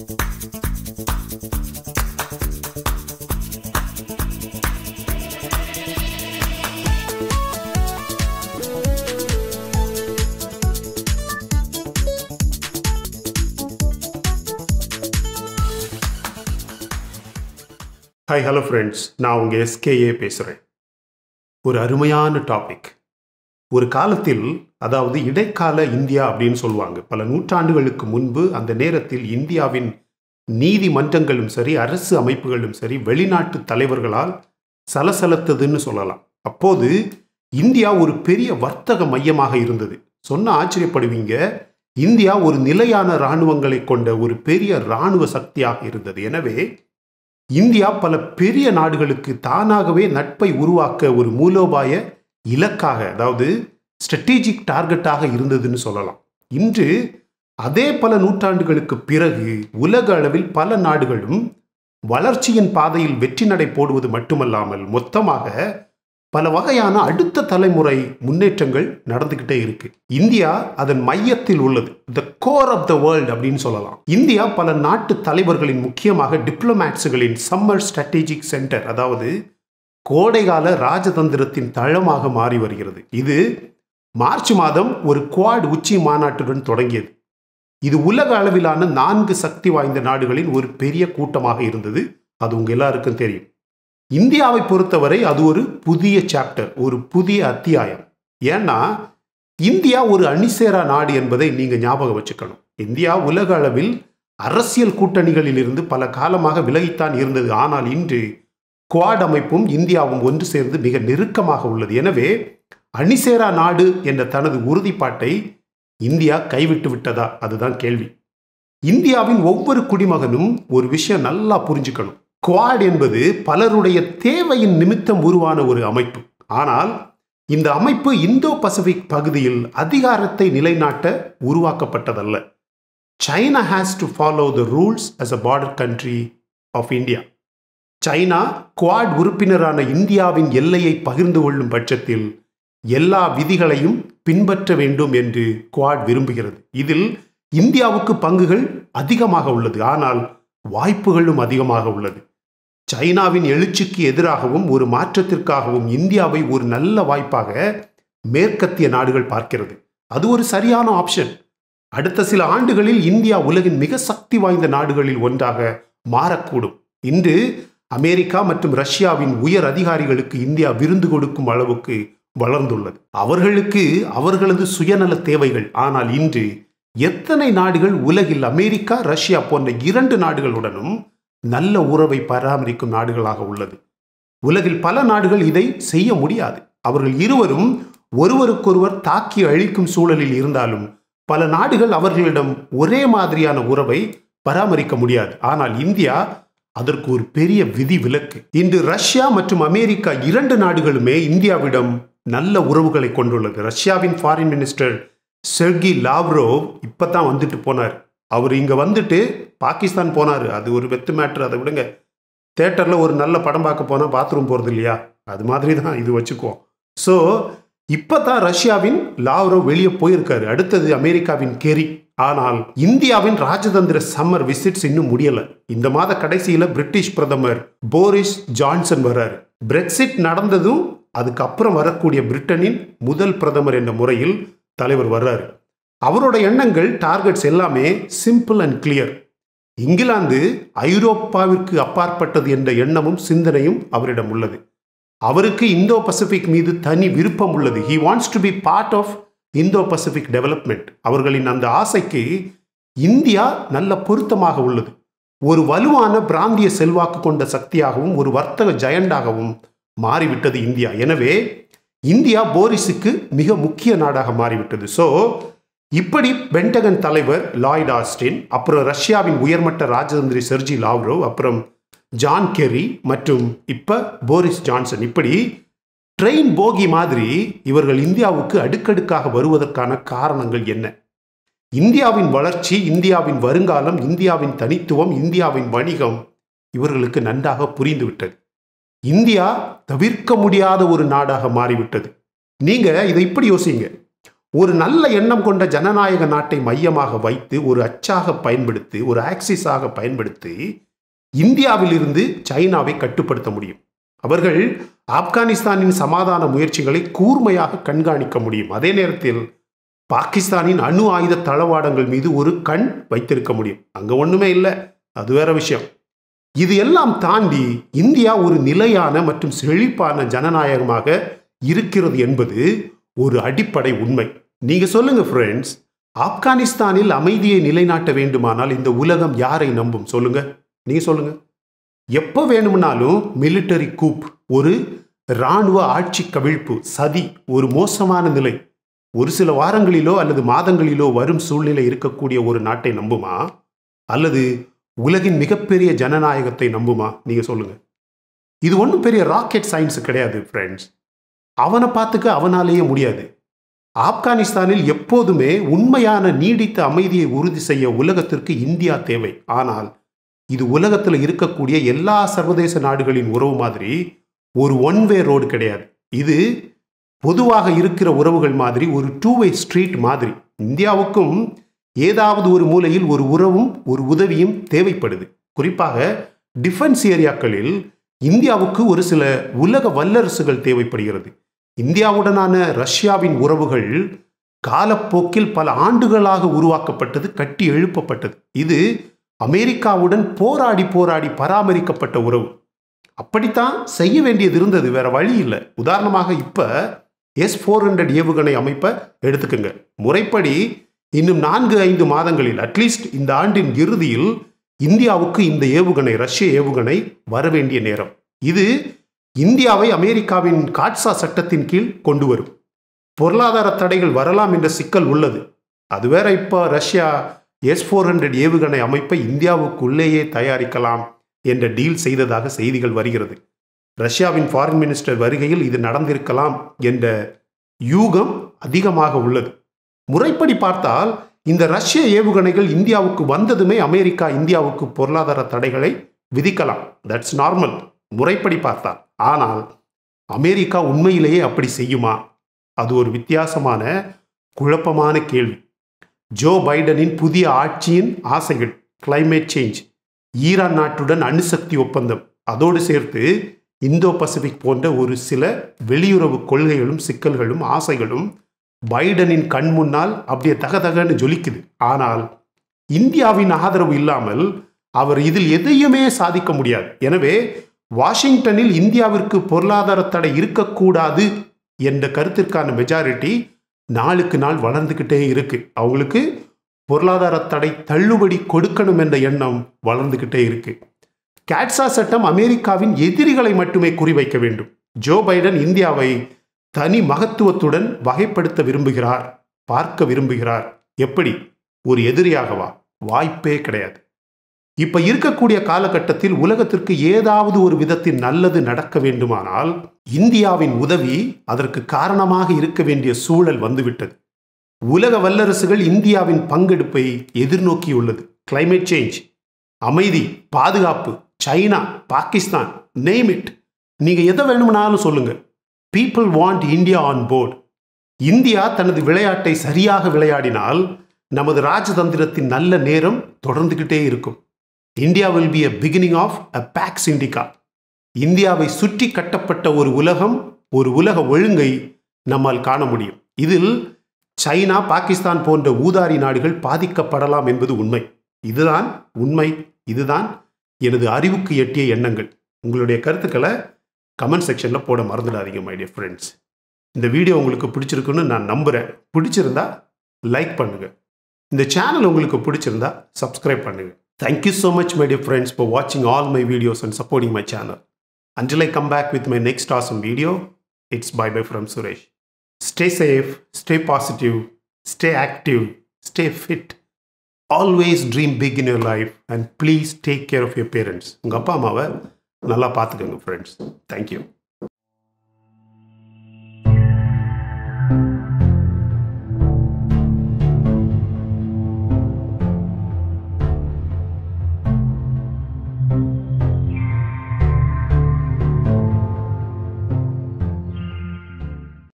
Hi hello friends நான் உங்கள் SKA பேசுகிறேன் ஒரு அருமையான டாபிக் ஒரு காலத்தில் அதாவது இடைக்கால இந்தியா அப்படின்னு சொல்லுவாங்க. பல நூற்றாண்டுகளுக்கு முன்பு அந்த நேரத்தில் இந்தியாவின் நீதிமன்றங்களும் சரி அரசு அமைப்புகளும் சரி வெளிநாட்டு தலைவர்களால் சலசலத்ததுன்னு சொல்லலாம். அப்போது இந்தியா ஒரு பெரிய வர்த்தக மையமாக இருந்தது. சொன்ன ஆச்சரியப்படுவீங்க இந்தியா ஒரு நிலையான இராணுவங்களை கொண்ட ஒரு பெரிய இராணுவ சக்தியாக இருந்தது. எனவே இந்தியா பல பெரிய நாடுகளுக்கு தானாகவே நட்பை உருவாக்க ஒரு மூலோபாய இலக்காக அதாவது ஸ்ட்ராட்டஜிக் டார்கெட்டாக இருந்ததுன்னு சொல்லலாம். இன்று அதே பல நூற்றாண்டுகளுக்கு பிறகு உலக அளவில் பல நாடுகளும் வளர்ச்சியின் பாதையில் வெற்றி நடை போடுவது மட்டுமல்லாமல் மொத்தமாக பல வகையான அடுத்த தலைமுறை முன்னேற்றங்கள் நடந்துக்கிட்டே இருக்கு. இந்தியா அதன் மையத்தில் உள்ளது. The core of the world அப்படின்னு சொல்லலாம். இந்தியா பல நாட்டு தலைவர்களின் முக்கியமாக டிப்ளமேட்ஸுகளின் சம்மர் ஸ்ட்ராட்டஜிக் சென்டர் அதாவது கோடைகால ராஜதந்திரத்தின் தளமாக மாறி வருகிறது. இது மார்ச் மாதம் ஒரு குவாட் உச்சி மாநாட்டுடன் தொடங்கியது. இது உலக அளவிலான நான்கு சக்தி வாய்ந்த நாடுகளின் ஒரு பெரிய கூட்டமாக இருந்தது. அது உங்க எல்லாருக்கும் தெரியும். இந்தியாவை பொறுத்தவரை அது ஒரு புதிய சாப்டர் ஒரு புதிய அத்தியாயம். ஏன்னா இந்தியா ஒரு அணிசேரா நாடு என்பதை நீங்க ஞாபகம் வச்சுக்கணும். இந்தியா உலக அளவில் அரசியல் கூட்டணிகளில் இருந்து பல காலமாக விலகித்தான் இருந்தது. ஆனால் இன்று குவாட் அமைப்பும் இந்தியாவும் ஒன்று சேர்ந்து மிக நெருக்கமாக உள்ளது. எனவே அணிசேரா நாடு என்ற தனது உறுதிப்பாட்டை இந்தியா கைவிட்டு விட்டதா? அதுதான் கேள்வி. இந்தியாவின் ஒவ்வொரு குடிமகனும் ஒரு விஷயம் நல்லா புரிஞ்சுக்கணும். குவாட் என்பது பலருடைய தேவையின் நிமித்தம் உருவான ஒரு அமைப்பு. ஆனால் இந்த அமைப்பு இந்தோ பசிபிக் பகுதியில் அதிகாரத்தை நிலைநாட்ட உருவாக்கப்பட்டதல்ல. China has to follow the rules as a border country of India. China Quad உறுப்பினரான இந்தியாவின் எல்லையை பகிர்ந்து கொள்ளும் பட்சத்தில் எல்லா விதிகளையும் பின்பற்ற வேண்டும் என்று குவாட் விரும்புகிறது. இதில் இந்தியாவுக்கு பங்குகள் அதிகமாக உள்ளது. ஆனால் வாய்ப்புகளும் அதிகமாக உள்ளது. சைனாவின் எழுச்சிக்கு எதிராகவும் ஒரு மாற்றத்திற்காகவும் இந்தியாவை ஒரு நல்ல வாய்ப்பாக மேற்கத்திய நாடுகள் பார்க்கிறது. அது ஒரு சரியான ஆப்ஷன் அடுத்த சில ஆண்டுகளில் இந்தியா உலகின் மிக சக்தி வாய்ந்த நாடுகளில் ஒன்றாக மாறக்கூடும். இன்று அமெரிக்கா மற்றும் ரஷ்யாவின் உயர் அதிகாரிகளுக்கு இந்தியா விருந்து கொடுக்கும் அளவுக்கு வளர்ந்துள்ளது. அவர்களுக்கு அவர்களது சுயநல தேவைகள். ஆனால் இன்று எத்தனை நாடுகள் உலகில் அமெரிக்கா ரஷ்யா போன்ற இரண்டு நாடுகளுடனும் நல்ல உறவை பராமரிக்கும் நாடுகளாக உள்ளது. உலகில் பல நாடுகள் இதை செய்ய முடியாது. அவர்கள் இருவரும் ஒருவருக்கொருவர் தாக்கி அழிக்கும் சூழலில் இருந்தாலும் பல நாடுகள் அவர்களிடம் ஒரே மாதிரியான உறவை பராமரிக்க முடியாது. ஆனால் இந்தியா அதற்கு ஒரு பெரிய விதி விலக்கு. இன்று ரஷ்யா மற்றும் அமெரிக்கா இரண்டு நாடுகளுமே இந்தியாவிடம் நல்ல உறவுகளை கொண்டுள்ளது. ரஷ்யாவின் ஃபாரின் மினிஸ்டர் செர்கி லாவ்ரோவ் இப்போ தான் வந்துட்டு போனார். அவர் இங்கே வந்துட்டு பாகிஸ்தான் போனார். அது ஒரு வெத்து மேட்ரு அதை விடுங்க. தேட்டரில் ஒரு நல்ல படம் பார்க்க போனால் பாத்ரூம் போகிறது இல்லையா அது மாதிரி தான் இது வச்சுக்குவோம். ஸோ இப்போ தான் ரஷ்யாவின் லாவ்ரோவ் வெளியே போயிருக்காரு. அடுத்தது அமெரிக்காவின் கெரி. ஆனால் இந்தியாவின் ராஜதந்திர சம்மர் விசிட்ஸ் இன்னும் முடியல. இந்த மாத கடைசியில பிரிட்டிஷ் பிரதமர் போரிஸ் ஜான்சன் வர்றாரு. பிரெக்சிட் நடந்ததும் அதுக்கப்புறம் வரக்கூடிய பிரிட்டனின் முதல் பிரதமர் என்ற முறையில் தலைவர் வர்றாரு. அவரோட எண்ணங்கள் டார்கெட்ஸ் எல்லாமே சிம்பிள் அண்ட் கிளியர். இங்கிலாந்து ஐரோப்பாவிற்கு அப்பாற்பட்டது என்ற எண்ணமும் சிந்தனையும் அவரிடம் உள்ளது. அவருக்கு இந்தோ பசிபிக் மீது தனி விருப்பம் உள்ளது. He wants to be part of Indo Pacific development அவர்களின் அந்த ஆசைக்கு இந்தியா நல்ல பொருத்தமாக உள்ளது. ஒரு வலுவான பிராந்திய செல்வாக்கு கொண்ட சக்தியாகவும் ஒரு வர்த்தக ஜெயண்டாகவும் மாறிவிட்டது இந்தியா. எனவே இந்தியா போரிஸுக்கு மிக முக்கிய நாடாக மாறிவிட்டது. ஸோ இப்படி பென்டகன் தலைவர் லாய்ட் ஆஸ்டின் அப்புறம் ரஷ்யாவின் உயர்மட்ட ராஜதந்திரி செர்ஜி லாவ்ரோவ் அப்புறம் ஜான் கெரி மற்றும் இப்போ போரிஸ் ஜான்சன் இப்படி ட்ரெயின் போகி மாதிரி இவர்கள் இந்தியாவுக்கு அடுக்கடுக்காக வருவதற்கான காரணங்கள் என்ன? இந்தியாவின் வளர்ச்சி இந்தியாவின் வருங்காலம் இந்தியாவின் தனித்துவம் இந்தியாவின் வணிகம் இவர்களுக்கு நன்றாக புரிந்துவிட்டது. இந்தியா தவிர்க்க முடியாத ஒரு நாடாக மாறிவிட்டது. நீங்க இதை இப்படி யோசிங்க. ஒரு நல்ல எண்ணம் கொண்ட ஜனநாயக நாட்டை மையமாக வைத்து ஒரு அச்சாக பயன்படுத்தி ஒரு ஆக்சிஸாக பயன்படுத்தி இந்தியாவிலிருந்து சைனாவை கட்டுப்படுத்த முடியும். அவர்கள் ஆப்கானிஸ்தானின் சமாதான முயற்சிகளை கூர்மையாக கண்காணிக்க முடியும். அதே நேரத்தில் பாகிஸ்தானின் அணு ஆயுத தளவாடங்கள் மீது ஒரு கண் வைத்திருக்க முடியும். அங்கே ஒன்றுமே இல்லை. அது வேற விஷயம். இது எல்லாம் தாண்டி இந்தியா ஒரு நிலையான மற்றும் செழிப்பான ஜனநாயகமாக இருக்கிறது என்பது ஒரு அடிப்படை உண்மை. நீங்க சொல்லுங்க ஃப்ரெண்ட்ஸ் ஆப்கானிஸ்தானில் அமைதியை நிலைநாட்ட வேண்டுமானால் இந்த உலகம் யாரை நம்பும்? சொல்லுங்க. நீங்க சொல்லுங்க. எப்போ வேணும்னாலும் மிலிட்டரி கூப் ஒரு இராணுவ ஆட்சி கவிழ்ப்பு சதி ஒரு மோசமான நிலை ஒரு சில வாரங்களிலோ அல்லது மாதங்களிலோ வரும் சூழ்நிலை இருக்கக்கூடிய ஒரு நாட்டை நம்புமா? அல்லது உலகின் மிகப்பெரிய ஜனநாயகத்தை நம்புமா? நீங்க சொல்லுங்க. இது ஒன்றும் பெரிய ராக்கெட் சயின்ஸ் கிடையாது ஃப்ரெண்ட்ஸ் அவனை பார்த்துக்க அவனாலேயே முடியாது. ஆப்கானிஸ்தானில் எப்போதுமே உண்மையான நீடித்த அமைதியை உறுதி செய்ய உலகத்திற்கு இந்தியா தேவை. ஆனால் இது உலகத்தில் இருக்கக்கூடிய எல்லா சர்வதேச நாடுகளின் உறவு மாதிரி ஒரு ஒன் வே ரோடு கிடையாது. இது பொதுவாக இருக்கிற உறவுகள் மாதிரி ஒரு டூ வே ஸ்ட்ரீட் மாதிரி. இந்தியாவுக்கும் ஏதாவது ஒரு மூலையில் ஒரு உறவும் ஒரு உதவியும் தேவைப்படுது. குறிப்பாக டிஃபென்ஸ் ஏரியாக்களில் இந்தியாவுக்கு ஒரு சில உலக வல்லரசுகள் தேவைப்படுகிறது. இந்தியாவுடனான ரஷ்யாவின் உறவுகள் காலப்போக்கில் பல ஆண்டுகளாக உருவாக்கப்பட்டது கட்டி எழுப்பப்பட்டது. இது அமெரிக்காவுடன் போராடி போராடி பராமரிக்கப்பட்ட உறவு. அப்படித்தான் செய்ய வேண்டியது இருந்தது வேற வழி இல்லை. உதாரணமாக இப்ப எஸ் ஃபோர் ஹண்ட்ரட் ஏவுகணை அமைப்பை எடுத்துக்கோங்க. முறைப்படி இன்னும் நான்கு ஐந்து மாதங்களில் அட்லீஸ்ட் இந்த ஆண்டின் இறுதியில் இந்தியாவுக்கு இந்த ஏவுகணை ரஷ்ய ஏவுகணை வர வேண்டிய நேரம். இது இந்தியாவை அமெரிக்காவின் காட்சா சட்டத்தின் கீழ் கொண்டு வரும். பொருளாதார தடைகள் வரலாம் என்ற சிக்கல் உள்ளது. அது வேற இப்போ ரஷ்யா எஸ் ஃபோர் ஹண்ட்ரட் ஏவுகணை அமைப்பை இந்தியாவுக்குள்ளேயே தயாரிக்கலாம் என்ற டீல் செய்ததாக செய்திகள் வருகிறது. ரஷ்யாவின் ஃபாரின் மினிஸ்டர் வருகையில் இது நடந்திருக்கலாம் என்ற யூகம் அதிகமாக உள்ளது. முறைப்படி பார்த்தால் இந்த ரஷ்ய ஏவுகணைகள் இந்தியாவுக்கு வந்ததுமே அமெரிக்கா இந்தியாவுக்கு பொருளாதார தடைகளை விதிக்கலாம். தட்ஸ் நார்மல் முறைப்படி பார்த்தால். ஆனால் அமெரிக்கா உண்மையிலேயே அப்படி செய்யுமா? அது ஒரு வித்தியாசமான குழப்பமான கேள்வி. ஜோ பைடனின் புதிய ஆட்சியின் ஆசைகள் கிளைமேட் சேஞ்ச் ஈரான் நாட்டுடன் அணுசக்தி ஒப்பந்தம் அதோடு சேர்த்து இந்தோ பசிபிக் போன்ற ஒரு சில வெளியுறவு கொள்கைகளும் சிக்கல்களும் ஆசைகளும் பைடனின் கண் முன்னால் அப்படியே தகதகன்னு ஜொலிக்குது. ஆனால் இந்தியாவின் ஆதரவு இல்லாமல் அவர் இதில் எதையுமே சாதிக்க முடியாது. எனவே வாஷிங்டனில் இந்தியாவிற்கு பொருளாதார தடை இருக்கக்கூடாது என்ற கருத்திற்கான மெஜாரிட்டி நாளுக்கு நாள் வளர்ந்துக்கிட்டே இருக்கு. அவங்களுக்கு பொருளாதார தடை தள்ளுபடி கொடுக்கணும் என்ற எண்ணம் வளர்ந்துக்கிட்டே இருக்கு. கேட்சா சட்டம் அமெரிக்காவின் எதிரிகளை மட்டுமே குறிவைக்க வேண்டும். ஜோ பைடன் இந்தியாவை தனி மகத்துவத்துடன் வகைப்படுத்த விரும்புகிறார் பார்க்க விரும்புகிறார். எப்படி? ஒரு எதிரியாகவா? வாய்ப்பே கிடையாது. இப்ப இருக்கக்கூடிய காலகட்டத்தில் உலகத்திற்கு ஏதாவது ஒரு விதத்தில் நல்லது நடக்க வேண்டுமானால் இந்தியாவின் உதவி அதற்கு காரணமாக இருக்க வேண்டிய சூழல் வந்துவிட்டது. உலக வல்லரசுகள் இந்தியாவின் பங்கெடுப்பை எதிர்நோக்கியுள்ளது. கிளைமேட் சேஞ்ச் அமைதி பாதுகாப்பு சைனா பாகிஸ்தான் நெய்ம் இட் நீங்க எதை வேணும்னாலும் சொல்லுங்க. People want India on board India தனது விளையாட்டை சரியாக விளையாடினால் நமது ராஜதந்திரத்தின் நல்ல நேரம் தொடர்ந்துகிட்டே இருக்கும். India will be a beginning of a Pax Indica இந்தியாவை சுற்றி கட்டப்பட்ட ஒரு உலகம் ஒரு உலக ஒழுங்கை நம்மால் காண முடியும். இதில் சைனா பாகிஸ்தான் போன்ற ஊதாரி நாடுகள் பாதிக்கப்படலாம் என்பது உண்மை. இதுதான் உண்மை இதுதான் எனது அறிவுக்கு எட்டிய எண்ணங்கள். உங்களுடைய கருத்துக்களை கமெண்ட் செக்ஷனில் போட மறந்துடாதீங்க மை டியர் ஃப்ரெண்ட்ஸ் இந்த வீடியோ உங்களுக்கு பிடிச்சிருக்குன்னு நான் நம்புகிறேன் பிடிச்சிருந்தா லைக் பண்ணுங்கள் இந்த சேனல் உங்களுக்கு பிடிச்சிருந்தா சப்ஸ்கிரைப் பண்ணுங்கள் thank you so much my dear friends for வாட்சிங் all my videos and supporting my channel until I come back with my next awesome video it's bye bye from Suresh stay safe stay positive stay active stay fit always dream big in your life and please take care of your parents உங்கள் அப்பா அம்மாவை நல்லா பார்த்துக்கோங்க friends thank you